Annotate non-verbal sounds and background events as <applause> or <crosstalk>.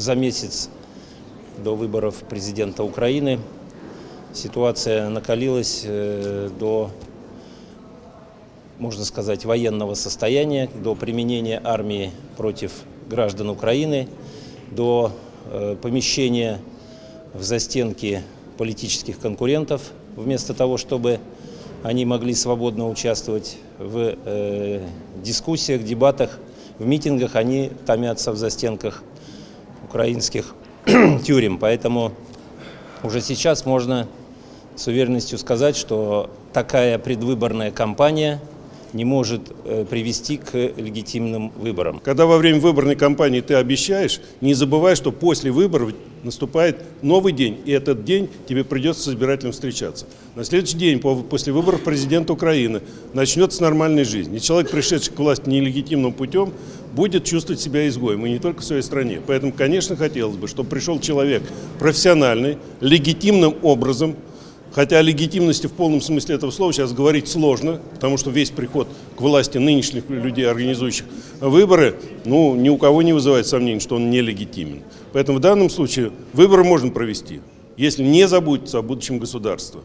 за месяц до выборов президента Украины. Ситуация накалилась э, до, можно сказать, военного состояния, до применения армии против граждан Украины, до э, помещения в застенки политических конкурентов, вместо того, чтобы они могли свободно участвовать в э, дискуссиях, дебатах, в митингах, они томятся в застенках украинских <clears throat> тюрем. Поэтому уже сейчас можно с уверенностью сказать, что такая предвыборная кампания не может э, привести к легитимным выборам. Когда во время выборной кампании ты обещаешь, не забывай, что после выборов наступает новый день, и этот день тебе придется с избирателем встречаться. На следующий день после выборов президента Украины начнется нормальная жизнь. И человек, пришедший к власти нелегитимным путем, будет чувствовать себя изгоем, и не только в своей стране. Поэтому, конечно, хотелось бы, чтобы пришел человек профессиональный, легитимным образом, Хотя о легитимности в полном смысле этого слова сейчас говорить сложно, потому что весь приход к власти нынешних людей, организующих выборы, ну, ни у кого не вызывает сомнений, что он нелегитимен. Поэтому в данном случае выборы можно провести, если не заботиться о будущем государства.